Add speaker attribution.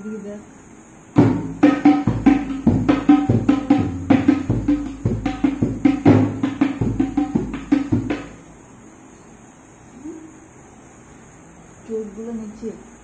Speaker 1: vida. Turbulent. Mm.